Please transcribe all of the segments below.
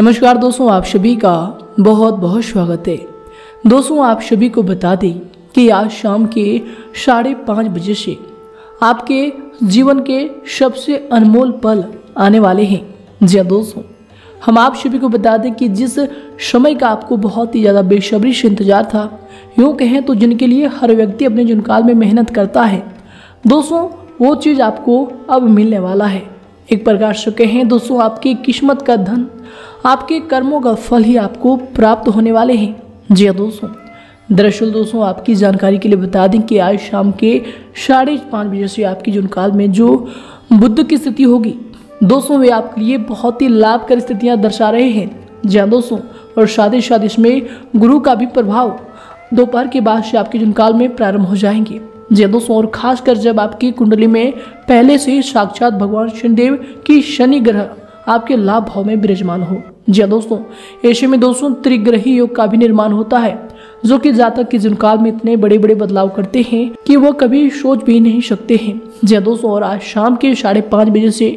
नमस्कार दोस्तों, आप सभी का बहुत बहुत स्वागत है। दोस्तों, आप सभी को बता दें कि आज शाम के साढ़े पाँच बजे से आपके जीवन के सबसे अनमोल पल आने वाले हैं। जी हाँ दोस्तों, हम आप सभी को बता दें कि जिस समय का आपको बहुत ही ज़्यादा बेसब्री से इंतज़ार था, यूँ कहें तो जिनके लिए हर व्यक्ति अपने जुनकाल में मेहनत करता है, दोस्तों, वो चीज़ आपको अब मिलने वाला है। एक प्रकार से कहें, दोस्तों, आपकी किस्मत का धन आपके कर्मों का फल ही आपको प्राप्त होने वाले हैं। जी हाँ दोस्तों, दरअसल दोस्तों, आपकी जानकारी के लिए बता दें कि आज शाम के साढ़े पाँच बजे से आपकी जुन काल में जो बुद्ध की स्थिति होगी, दोस्तों, वे आपके लिए बहुत ही लाभकारी स्थितियाँ दर्शा रहे हैं। जी हाँ दोस्तों, और शादी शादी इसमें गुरु का भी प्रभाव दोपहर के बाद से आपके जुन काल में प्रारंभ हो जाएँगे। जी हाँ दोस्तों, और खासकर जब आपकी कुंडली में पहले से ही साक्षात भगवान शनिदेव की शनि ग्रह आपके लाभ भाव में विराजमान हो। जी हाँ दोस्तों, ऐसे में दोस्तों त्रिग्रही योग का भी निर्माण होता है, जो कि जातक के जुनकाल में इतने बड़े बड़े बदलाव करते हैं कि वो कभी सोच भी नहीं सकते हैं। जी हाँ दोस्तों, और आज शाम के साढ़े पाँच बजे से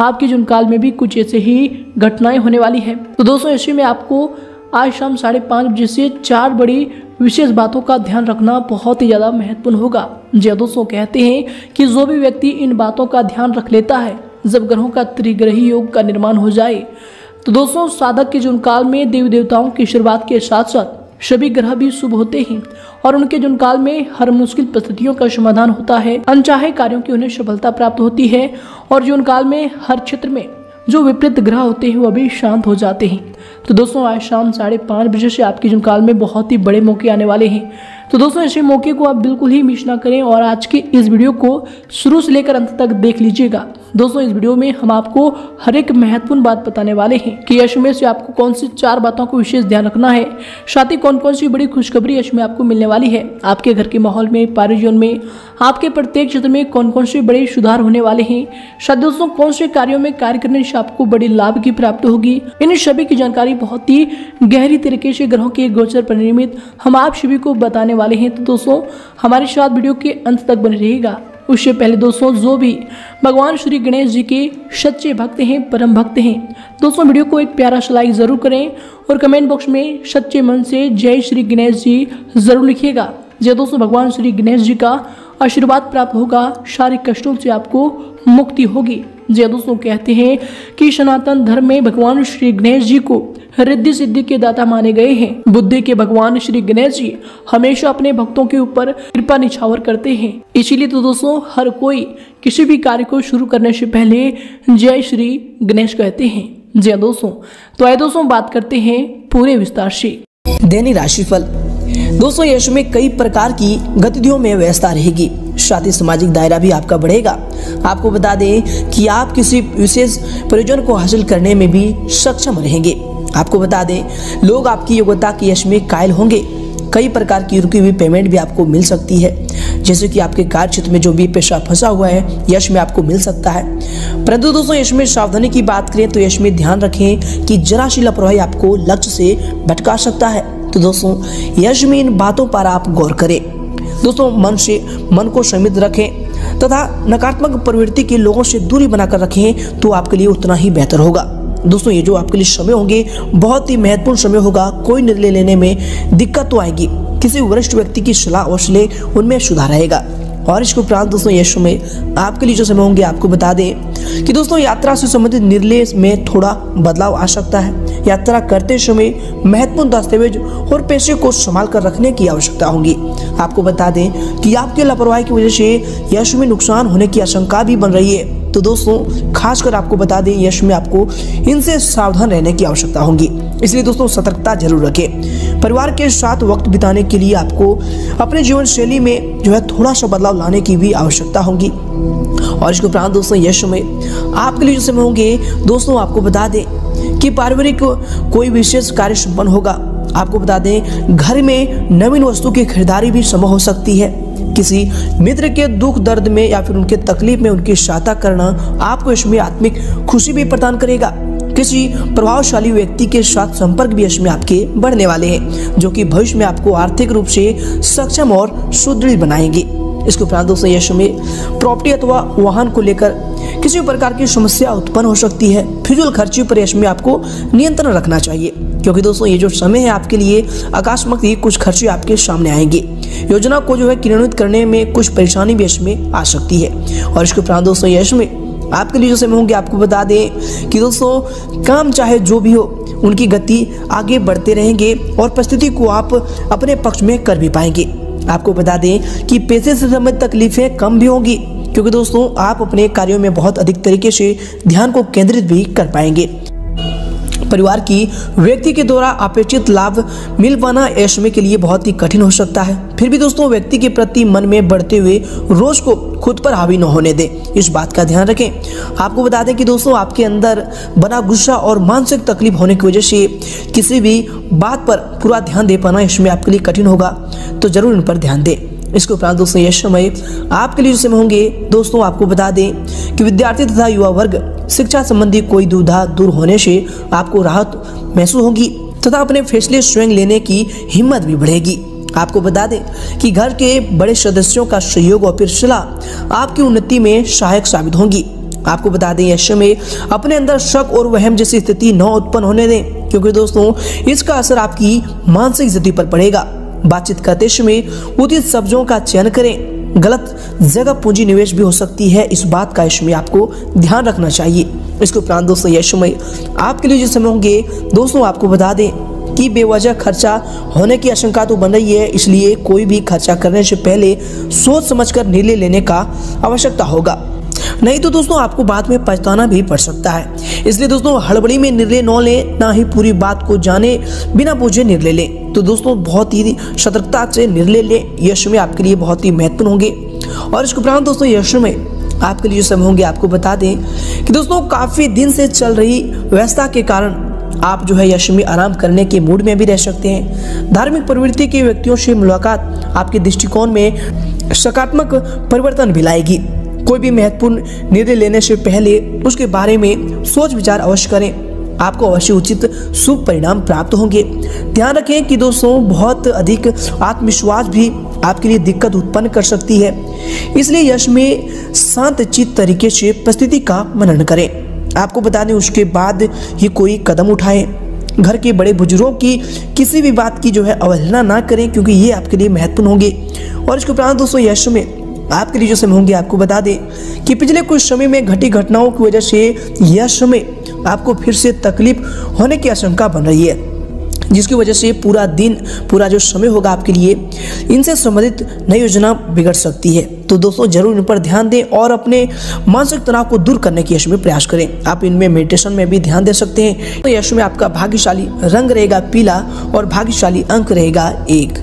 आपके जुनकाल में भी कुछ ऐसे ही घटनाएँ होने वाली है। तो दोस्तों, ऐसे में आपको आज शाम साढ़े पाँच बजे से चार बड़ी विशेष बातों का ध्यान रखना बहुत ही ज़्यादा महत्वपूर्ण होगा। जी हाँ दोस्तों, कहते हैं कि जो भी व्यक्ति इन बातों का ध्यान रख लेता है, जब ग्रहों का त्रिग्रही योग का निर्माण हो जाए तो दोस्तों, साधक के जुन काल में देवी देवताओं की शुरुआत के साथ साथ सभी ग्रह भी शुभ होते हैं और उनके जुन काल में हर मुश्किल परिस्थितियों का समाधान होता है, अनचाहे कार्यों की उन्हें सफलता प्राप्त होती है और जुन काल में हर क्षेत्र में जो विपरीत ग्रह होते हैं, वो भी शांत हो जाते हैं। तो दोस्तों, आज शाम साढ़े पाँच बजे से आपके जुन काल में बहुत ही बड़े मौके आने वाले हैं। तो दोस्तों ऐसे मौके को आप बिल्कुल ही मिस ना करें और आज की इस वीडियो को शुरू से लेकर अंत तक देख लीजिएगा। दोस्तों, इस वीडियो में हम आपको हर एक महत्वपूर्ण बात बताने वाले हैं कि यश में से आपको कौन सी चार बातों को विशेष ध्यान रखना है। साथ ही कौन कौन सी बड़ी खुशखबरी यश में आपको मिलने वाली है? आपके घर के माहौल में पारिजन में, आपके प्रत्येक क्षेत्र में कौन कौन से बड़े सुधार होने वाले हैं? साथ दोस्तों, कौन से कार्यों में कार्य करने से आपको बड़ी लाभ की प्राप्ति होगी? इन सभी की जानकारी बहुत ही गहरी तरीके से ग्रहों के गोचर पर निर्मित हम आप सभी को बताने वाले हैं। तो दोस्तों, हमारे साथ वीडियो के अंत तक बने रहेगा उससे पहले दोस्तों, जो भी भगवान श्री गणेश जी के सच्चे भक्त हैं, परम भक्त हैं, दोस्तों, वीडियो को एक प्यारा सा लाइक ज़रूर करें और कमेंट बॉक्स में सच्चे मन से जय श्री गणेश जी ज़रूर लिखिएगा। जय दोस्तों, भगवान श्री गणेश जी का आशीर्वाद प्राप्त होगा, शारीरिक कष्टों से आपको मुक्ति होगी। जय दोस्तों, कहते हैं कि सनातन धर्म में भगवान श्री गणेश जी को रिद्धि सिद्धि के दाता माने गए हैं। बुद्धि के भगवान श्री गणेश जी हमेशा अपने भक्तों के ऊपर कृपा निछावर करते हैं। इसीलिए तो दोस्तों, हर कोई किसी भी कार्य को शुरू करने से पहले जय श्री गणेश कहते हैं। जय दोस्तों तो आए दोस्तों, बात करते हैं पूरे विस्तार से। दैनिक राशिफल दोस्तों यश में कई प्रकार की गतिविधियों में व्यवस्था रहेगी। साथ ही सामाजिक दायरा भी आपका बढ़ेगा। आपको बता दें कि आप किसी विशेष प्रयोजन को हासिल करने में भी सक्षम रहेंगे। आपको बता दें, लोग आपकी योग्यता के यश में कायल होंगे। कई प्रकार की रुकी हुई पेमेंट भी आपको मिल सकती है। जैसे कि आपके कार्य क्षेत्र में जो भी पेशा फंसा हुआ है, यश में आपको मिल सकता है। परंतु दोस्तों, यश में सावधानी की बात करें तो यश में ध्यान रखें कि जरा सी लापरवाही आपको लक्ष्य से भटका सकता है। तो दोस्तों यश में इन बातों पर आप गौर करें। दोस्तों, मन से मन को संमित रखें तथा नकारात्मक प्रवृत्ति के लोगों से दूरी बनाकर रखें तो आपके लिए उतना ही बेहतर होगा। दोस्तों, ये जो आपके लिए समय होंगे, बहुत ही महत्वपूर्ण समय होगा। कोई निर्णय लेने में दिक्कत तो आएगी। किसी वरिष्ठ व्यक्ति की सलाह अवश्य लें उनमें सुधार आएगा। और इसके उपरांत दोस्तों यश में आपके लिए जो समय होंगे, आपको बता दें कि दोस्तों यात्रा से संबंधित निर्णय में थोड़ा बदलाव आ सकता है। यात्रा करते समय महत्वपूर्ण दस्तावेज़ और पैसे को संभाल कर रखने की आवश्यकता होगी। आपको बता दें कि आपके लापरवाही की वजह से यश में नुकसान होने की आशंका भी बन रही है। तो दोस्तों, खासकर आपको बता दें यश में आपको इनसे सावधान रहने की आवश्यकता होगी। इसलिए दोस्तों, सतर्कता ज़रूर रखें। परिवार के साथ वक्त बिताने के लिए आपको अपने जीवन शैली में जो है थोड़ा सा बदलाव लाने की भी आवश्यकता होगी। और इसके उपरांत दोस्तों यश में आपके लिए जो समय होंगे दोस्तों आपको बता दें कि पारिवारिक को, कोई विशेष कार्य संपन्न होगा। आपको बता दें घर में नवीन वस्तु की खरीदारी भी संभव हो सकती है। किसी मित्र के दुख दर्द में या फिर उनके तकलीफ़ में उनकी सहायता करना आपको इसमें आत्मिक खुशी भी प्रदान करेगा। किसी प्रभावशाली व्यक्ति के साथ संपर्क भी इसमें आपके बढ़ने वाले हैं, जो कि भविष्य में आपको आर्थिक रूप से सक्षम और सुदृढ़ बनाएँगे। इसके उपरांत दोस्तों यश में प्रॉपर्टी अथवा वाहन को लेकर किसी प्रकार की समस्या उत्पन्न हो सकती है। फिजूल खर्ची पर यश में आपको नियंत्रण रखना चाहिए, क्योंकि दोस्तों, ये जो समय है आपके लिए आकाशमक ही कुछ खर्चे आपके सामने आएँगे। योजना को जो है क्रियान्वित करने में कुछ परेशानी भी यश में आ सकती है। और इसके उपरांत दोस्तों यश में आपके लिए जो समय होंगे, आपको बता दें कि दोस्तों, काम चाहे जो भी हो, उनकी गति आगे बढ़ते रहेंगे और परिस्थिति को आप अपने पक्ष में कर भी पाएँगे। आपको बता दें कि पैसे से संबंधित तकलीफें कम भी होंगी, क्योंकि दोस्तों, आप अपने कार्यों में बहुत अधिक तरीके से ध्यान को केंद्रित भी कर पाएँगे। परिवार की व्यक्ति के द्वारा अपेक्षित लाभ मिल पाना ऐश्वर्य के लिए बहुत ही कठिन हो सकता है। फिर भी दोस्तों, व्यक्ति के प्रति मन में बढ़ते हुए रोज को खुद पर हावी न होने दें। इस बात का ध्यान रखें। आपको बता दें कि दोस्तों, आपके अंदर बना गुस्सा और मानसिक तकलीफ़ होने की वजह से किसी भी बात पर पूरा ध्यान दे पाना इसमें आपके लिए कठिन होगा। तो ज़रूर इन पर ध्यान दें। इसके उपरांत दोस्तों, यह समय आपके लिए जो समय होंगे, दोस्तों, आपको बता दें कि विद्यार्थी तथा युवा वर्ग, शिक्षा संबंधी कोई दुविधा दूर होने से आपको राहत महसूस होगी तथा अपने फैसले स्वयं लेने की हिम्मत भी बढ़ेगी। आपको बता दें कि घर के बड़े सदस्यों का सहयोग और सलाह आपकी उन्नति में सहायक साबित होंगी। आपको बता दें यश में अपने अंदर शक और वहम जैसी स्थिति न उत्पन्न होने दें, क्योंकि दोस्तों, इसका असर आपकी मानसिक स्थिति पर पड़ेगा। बातचीत करते समय उचित शब्दों का चयन करें। गलत जगह पूंजी निवेश भी हो सकती है। इस बात का इसमें आपको ध्यान रखना चाहिए। इसके उपरांत दोस्तों यह समय आपके लिए जो समय होंगे, दोस्तों, आपको बता दें कि बेवजह खर्चा होने की आशंका तो बन रही है। इसलिए कोई भी खर्चा करने से पहले सोच समझकर निर्णय लेने का आवश्यकता होगा। नहीं तो दोस्तों, आपको बाद में पछताना भी पड़ सकता है। इसलिए दोस्तों, हड़बड़ी में निर्णय न लें, ना ही पूरी बात को जाने, बिना पूछे निर्णय लें। तो दोस्तों, बहुत ही सतर्कता से निर्णय लें। यश में आपके लिए बहुत ही महत्वपूर्ण होंगे। और इसके उपरांत दोस्तों, यश में आपके लिए जो समय होंगे, आपको बता दें कि दोस्तों, काफ़ी दिन से चल रही व्यवस्था के कारण आप जो है यश में आराम करने के मूड में भी रह सकते हैं। धार्मिक प्रवृत्ति के व्यक्तियों से मुलाकात आपके दृष्टिकोण में सकारात्मक परिवर्तन भी लाएगी। कोई भी महत्वपूर्ण निर्णय लेने से पहले उसके बारे में सोच विचार अवश्य करें। आपको अवश्य उचित शुभ परिणाम प्राप्त होंगे। ध्यान रखें कि दोस्तों, बहुत अधिक आत्मविश्वास भी आपके लिए दिक्कत उत्पन्न कर सकती है। इसलिए यश में शांत चित तरीके से परिस्थिति का मनन करें। आपको बता दें उसके बाद ही कोई कदम उठाएँ। घर के बड़े बुज़ुर्गों की किसी भी बात की जो है अवहेलना ना करें, क्योंकि ये आपके लिए महत्वपूर्ण होंगे। और इसके उपरांत दोस्तों, यश में आपके लिए जो समय होंगे, आपको बता दें कि पिछले कुछ समय में घटी घटनाओं की वजह से यह समय आपको फिर से तकलीफ़ होने की आशंका बन रही है, जिसकी वजह से पूरा दिन, पूरा जो समय होगा आपके लिए, इनसे संबंधित नई योजना बिगड़ सकती है। तो दोस्तों, ज़रूर इन पर ध्यान दें और अपने मानसिक तनाव को दूर करने की यश में प्रयास करें। आप इनमें मेडिटेशन में भी ध्यान दे सकते हैं। तो यश में आपका भाग्यशाली रंग रहेगा पीला और भाग्यशाली अंक रहेगा एक।